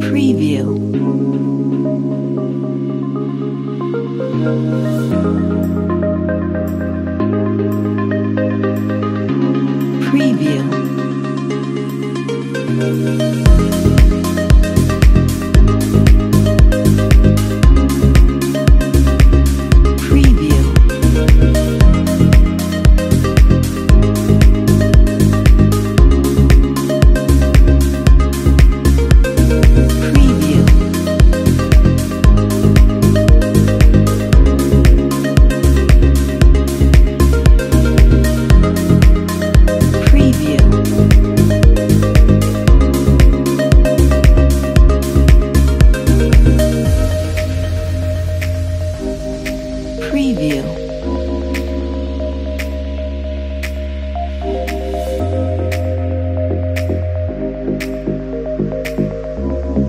Preview. Preview. Preview.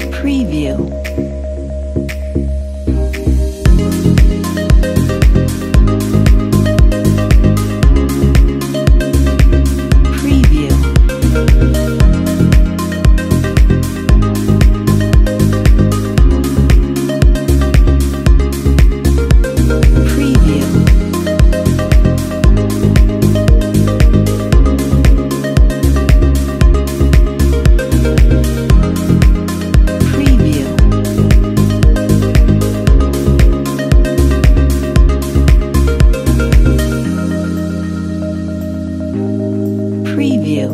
Preview. Preview.